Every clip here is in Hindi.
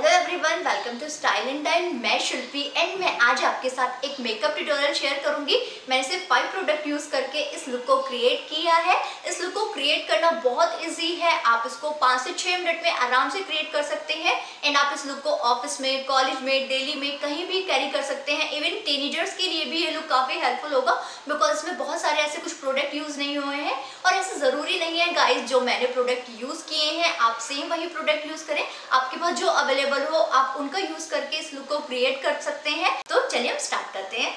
However, everyone welcome to style and time मैं शिल्पी एंड मैं आज आपके साथ एक मेकअप ट्यूटोरियल शेयर करूँगी। मैंने सिर्फ़ फाइव प्रोडक्ट यूज़ करके इस लुक को क्रिएट किया है। इस लुक को क्रिएट करना बहुत इजी है। आप इसको पाँच से छः मिनट में आराम से क्रिएट कर सकते हैं। एंड आप इस लुक को ऑफ़िस में कॉलेज में डेली में कहीं भी कैरी कर सकते हैं। इवन टीनेजर्स के लिए भी ये लुक काफ़ी हेल्पफुल होगा। बिकॉज़ इसमें बहुत सारे ऐसे कुछ प्रोडक्ट यूज़ नहीं हुए हैं। और ऐसे ज़रूरी नहीं है गाइज़ जो मैंने प्रोडक्ट यूज़ किए हैं, आप सेम वही प्रोडक्ट यूज़ करें। आपके पास जो अवेलेबल हो आप उनका यूज़ करके इस लुक को क्रिएट कर सकते हैं। तो चलिए हम स्टार्ट करते हैं।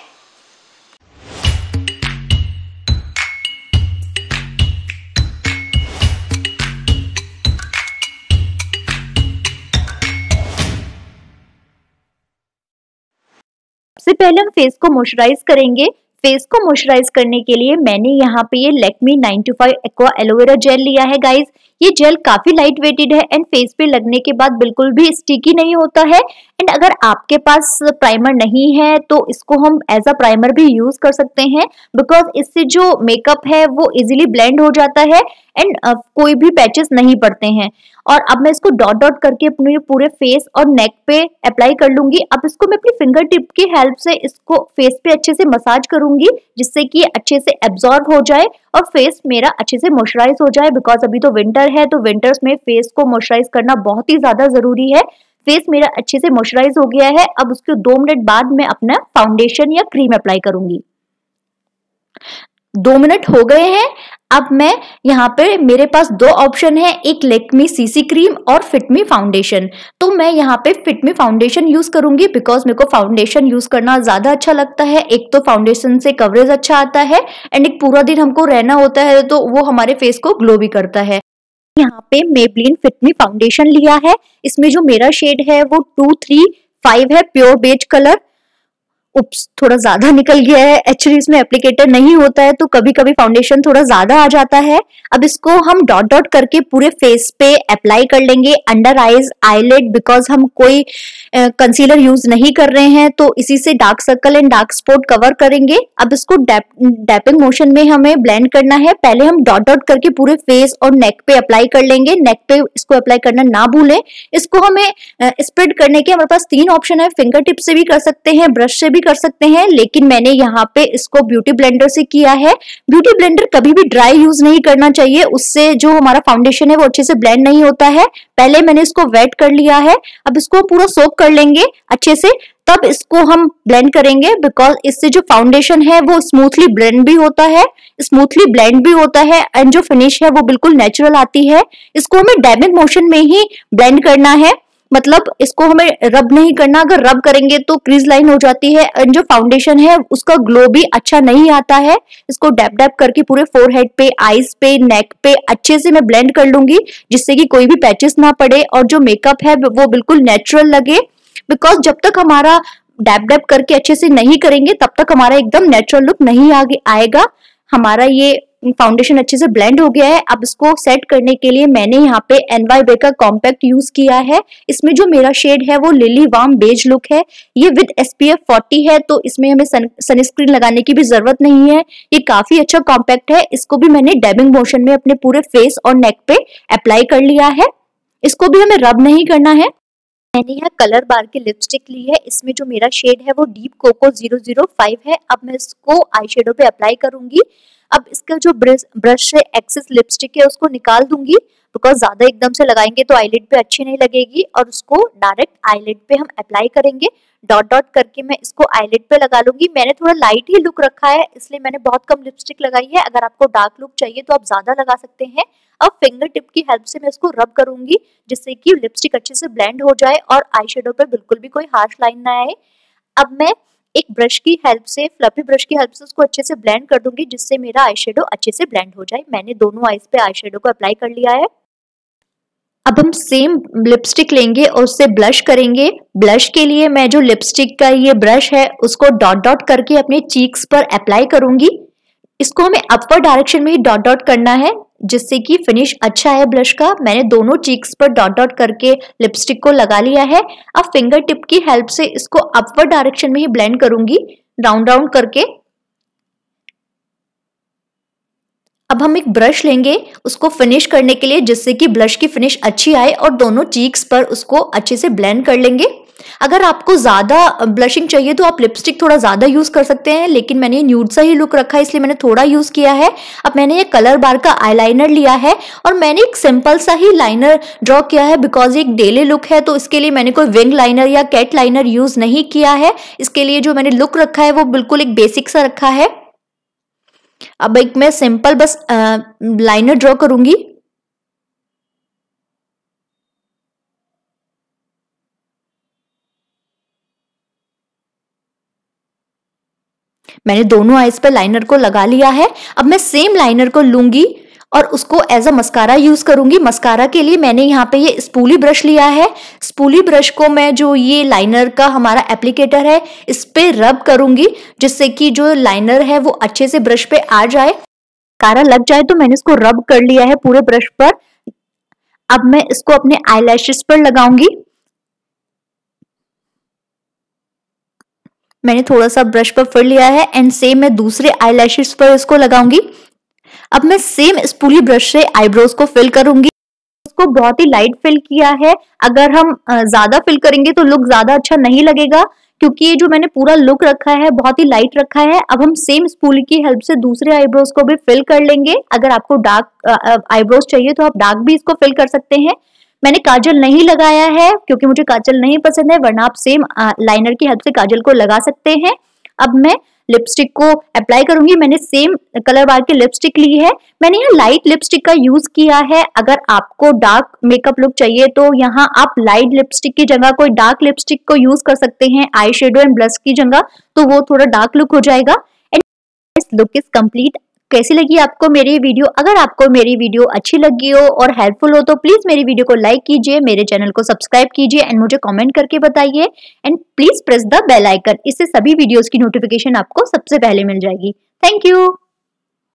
सबसे पहले हम फेस को मॉइस्चराइज करेंगे। फेस को मॉइस्चराइज करने के लिए मैंने यहाँ पे ये लेकमी 95 एक्वा एलोवेरा जेल लिया है गाइज़ ये जेल काफ़ी लाइट वेटेड है एंड फेस पे लगने के बाद बिल्कुल भी स्टिकी नहीं होता है एंड अगर आपके पास प्राइमर नहीं है तो इसको हम एज अ प्राइमर भी यूज़ कर सकते हैं बिकॉज़ इससे जो मेकअप है वो इजिली ब्लेंड हो जाता है एंड uh, कोई भी पैचेस नहीं पड़ते हैं। और अब मैं इसको डॉट डॉट करके अपने पूरे फेस और नेक पे अप्लाई कर लूँगी। अब इसको मैं अपनी फिंगर टिप की हेल्प से इसको फेस पे अच्छे से मसाज करूँगी जिससे कि अच्छे से एब्जॉर्ब हो जाए और फेस मेरा अच्छे से मॉइस्चराइज हो जाए बिकॉज़ अभी तो विंटर है तो विंटर्स में फेस को मॉइस्चराइज करना बहुत ही ज़्यादा ज़रूरी है। फेस मेरा अच्छे से मॉइस्चराइज हो गया है, अब उसके दो मिनट बाद मैं अपना फाउंडेशन या क्रीम अप्लाई करूँगी। दो मिनट हो गए हैं, अब मैं यहाँ पे मेरे पास दो ऑप्शन है, एक लेकमी सीसी क्रीम और फिटमी फाउंडेशन तो मैं यहाँ पे फिटमी फाउंडेशन यूज़ करूँगी बिकॉज़ मेरे को फाउंडेशन यूज़ करना ज़्यादा अच्छा लगता है। एक तो फाउंडेशन से कवरेज अच्छा आता है एंड एक पूरा दिन हमको रहना होता है तो वो हमारे फेस को ग्लो भी करता है। यहाँ पे मेबलिन फिटमी फाउंडेशन लिया है। इसमें जो मेरा शेड है वो टू थ्री फाइव है प्योर बेज कलर उप्स थोड़ा ज़्यादा निकल गया है। एक्चुअली इसमें एप्लीकेटर नहीं होता है तो कभी कभी फाउंडेशन थोड़ा ज़्यादा आ जाता है। अब इसको हम डॉट डॉट करके पूरे फेस पे अप्लाई कर लेंगे। अंडर आईज आईलेट बिकॉज़ हम कोई कंसीलर uh, यूज़ नहीं कर रहे हैं तो इसी से dark circle and dark spot cover करेंगे। अब इसको डैपिंग मोशन में हमें ब्लेंड करना है। पहले हम डॉट डॉट करके पूरे फेस और नेक पे अप्लाई कर लेंगे। नेक पे इसको अप्लाई करना ना भूलें। इसको हमें स्प्रेड uh, करने के हमारे पास तीन ऑप्शन है। फिंगर टिप से भी कर सकते हैं ब्रश से भी कर सकते हैं, लेकिन मैंने यहाँ पे इसको ब्यूटी ब्लेंडर से किया है। ब्यूटी ब्लेंडर कभी भी ड्राई यूज़ नहीं करना चाहिए। उससे जो हमारा फाउंडेशन है वो अच्छे से ब्लेंड नहीं होता है। पहले मैंने इसको वेट कर लिया है। अब इसको पूरा सोक कर लेंगे अच्छे से। तब इसको हम ब्लेंड करेंगे बिकॉज़ इससे जो फाउंडेशन है वो स्मूथली ब्लेंड भी होता है स्मूथली ब्लेंड भी होता है एंड जो फिनिश है वो बिल्कुल नेचुरल आती है। इसको हमें डैमेज मोशन में ही ब्लेंड करना है। मतलब इसको हमें रब नहीं करना। अगर रब करेंगे तो क्रीज लाइन हो जाती है एंड जो फाउंडेशन है, उसका ग्लो भी अच्छा नहीं आता है। इसको डैप डैप करके पूरे फोरहेड पे आईज पे नेक पे अच्छे से मैं ब्लेंड कर लूँगी, जिससे कि कोई भी पैचेस ना पड़े और जो मेकअप है, वो बिल्कुल नेचुरल लगे। बिकॉज़ जब तक हमारा डैप डैप करके अच्छे से नहीं करेंगे, तब तक हमारा एकदम नेचुरल लुक नहीं आगे आएगा। हमारा ये फाउंडेशन अच्छे से ब्लेंड हो गया है। अब इसको सेट करने के लिए मैंने यहाँ पे एनवाई बे का कॉम्पैक्ट यूज़ किया है। इसमें जो मेरा शेड है वो लिली वाम बेज लुक है। ये with S P F forty है तो इसमें हमें सनस्क्रीन लगाने की भी ज़रूरत नहीं है। ये काफ़ी अच्छा कॉम्पैक्ट है। इसको भी मैंने डेबिंग मोशन में अपने पूरे फेस और नेक पे अप्लाई कर लिया है। इसको भी हमें रब नहीं करना है। मैंने यहाँ कलर बार की लिपस्टिक ली है। इसमें जो मेरा शेड है वो deep cocoa zero zero five है। अब मैं इसको आई शेडो पे अप्लाई करूँगी। अब इसका जो ब्रश है एक्सेस लिपस्टिक है, उसको निकाल दूँगी बिकॉज़ ज़्यादा एकदम से लगाएँगे तो आईलिड पे अच्छी नहीं लगेगी, और उसको डायरेक्ट आईलिड पे हम अप्लाई करेंगे। डॉट डॉट करके मैं इसको आईलिड पे लगा लूँगी। मैंने थोड़ा लाइट ही लुक रखा है, इसलिए मैंने बहुत कम लिपस्टिक लगाई है। अगर आपको डार्क लुक चाहिए तो आप ज़्यादा लगा सकते हैं। अब फिंगर टिप की हेल्प से मैं इसको रब करूँगी, जिससे कि लिपस्टिक अच्छे से ब्लेंड हो जाए, और आई पे बिल्कुल भी कोई हार्श लाइन ना आए। अब मैं एक ब्रश की हेल्प से फ्लफी ब्रश की हेल्प से उसको अच्छे से ब्लेंड कर दूँगी, जिससे मेरा आई अच्छे से ब्लेंड हो जाए। मैंने दोनों आईज पे आई को अप्लाई कर लिया है। अब हम सेम लिपस्टिक लेंगे और उससे ब्लश करेंगे। ब्लश के लिए मैं जो लिपस्टिक का ये ब्रश है, उसको डॉट डॉट करके अपने चीक्स पर अप्लाई करूँगी। इसको हमें अपर डायरेक्शन में ही डॉट डॉट करना है। जिससे कि फिनिश अच्छा है ब्लश का। मैंने दोनों चीक्स पर डॉट डॉट करके लिपस्टिक को लगा लिया है। अब फिंगर टिप की हेल्प से इसको अपवर्ड डायरेक्शन में ही ब्लेंड करूँगी। राउंड राउंड करके। अब हम एक ब्रश लेंगे। उसको फिनिश करने के लिए जिससे कि ब्लश की फिनिश अच्छी आए और दोनों चीक्स पर उसको अच्छे से ब्लेंड कर लेंगे। अगर आपको ज़्यादा ब्लशिंग चाहिए तो आप लिपस्टिक थोड़ा ज़्यादा यूज़ कर सकते हैं, लेकिन मैंने ये न्यूड सा ही लुक रखा है, इसलिए मैंने थोड़ा यूज़ किया है। अब मैंने ये कलर बार का आईलाइनर लिया है और मैंने एक सिंपल सा ही लाइनर ड्रॉ किया है बिकॉज़ एक डेली लुक है तो इसके लिए मैंने कोई विंग लाइनर या कैट लाइनर यूज़ नहीं किया है। इसके लिए जो मैंने लुक रखा है वो बिल्कुल एक बेसिक सा रखा है। अब एक मैं सिंपल बस लाइनर ड्रॉ करूँगी। मैंने दोनों आईज पर लाइनर को लगा लिया है। अब मैं सेम लाइनर को लूँगी और उसको एज अ मस्कारा यूज़ करूँगी। मस्कारा के लिए मैंने यहाँ पे ये स्पूली ब्रश लिया है। स्पूली ब्रश को मैं जो ये लाइनर का हमारा एप्लीकेटर है, इस पे रब करूँगी जिससे कि जो लाइनर है वो अच्छे से ब्रश पे आ जाए। कारा लग जाए तो मैंने इसको रब कर लिया है पूरे ब्रश पर। अब मैं इसको अपने आई पर लगाऊँगी। मैंने थोड़ा सा ब्रश पर फिर लिया है एंड सेम मैं दूसरे आई पर इसको लगाऊँगी। अब मैं सेम स्पूली ब्रश से आईब्रोज को फिल करूँगी। उसको बहुत ही लाइट फिल किया है। अगर हम ज़्यादा फिल करेंगे तो लुक ज़्यादा अच्छा नहीं लगेगा, क्योंकि ये जो मैंने पूरा लुक रखा है, बहुत ही लाइट रखा है। अब हम सेम स्पूली की हेल्प से दूसरे आईब्रोज को भी फिल कर लेंगे। अगर आपको डार्क आईब्रोज चाहिए तो आप डार्क भी इसको फिल कर सकते हैं। मैंने काजल नहीं लगाया है, क्योंकि मुझे काजल नहीं पसंद है, वरना आप सेम लाइनर की हेल्प से काजल को लगा सकते हैं। अब मैं लिपस्टिक को अप्लाई करूँगी। मैंने सेम कलर बार की लिपस्टिक ली है। मैंने यहाँ लाइट लिपस्टिक का यूज़ किया है। अगर आपको डार्क मेकअप लुक चाहिए तो यहाँ आप लाइट लिपस्टिक की जगह कोई डार्क लिपस्टिक को यूज़ कर सकते हैं आई शेडो एंड ब्लश की जगह तो वो थोड़ा डार्क लुक हो जाएगा। एंड लुक इज़ कंप्लीट कैसी लगी आपको मेरी वीडियो? अगर आपको मेरी वीडियो अच्छी लगी हो और हेल्पफुल हो तो प्लीज़ मेरी वीडियो को लाइक कीजिए, मेरे चैनल को सब्सक्राइब कीजिए एंड मुझे कमेंट करके बताइए। And please press the bell icon इससे सभी वीडियोस की नोटिफिकेशन आपको सबसे पहले मिल जाएगी। Thank you